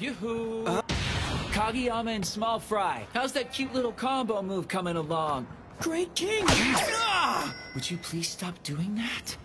Yoo-hoo! Uh-huh. Kageyama and Small Fry, how's that cute little combo move coming along? Great King! Would you please stop doing that?